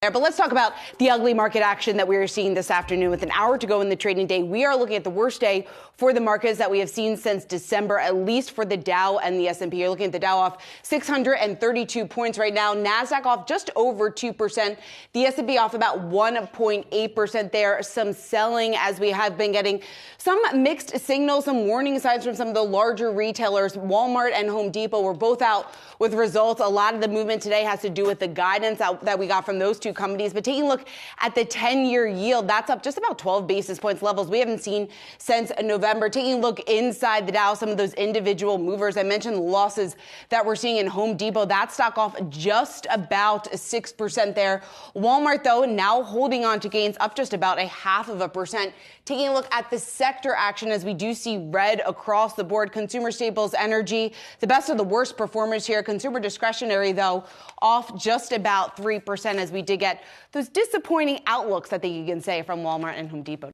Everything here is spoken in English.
But let's talk about the ugly market action that we are seeing this afternoon. With an hour to go in the trading day, we are looking at the worst day for the markets that we have seen since December, at least for the Dow and the S&P. You're looking at the Dow off 632 points right now, Nasdaq off just over 2%, the S&P off about 1.8% there. Some selling as we have been getting some mixed signals, some warning signs from some of the larger retailers. Walmart and Home Depot were both out with results. A lot of the movement today has to do with the guidance that we got from those two two companies. But taking a look at the 10 year yield, that's up just about 12 basis points levels we haven't seen since November. Taking a look inside the Dow, some of those individual movers. I mentioned the losses that we're seeing in Home Depot. That stock off just about 6% there. Walmart, though, now holding on to gains up just about a half of a percent. Taking a look at the sector action as we do see red across the board. Consumer staples, energy, the best of the worst performers here. Consumer discretionary, though, off just about 3% as we did get those disappointing outlooks, I think you can say, from Walmart and Home Depot.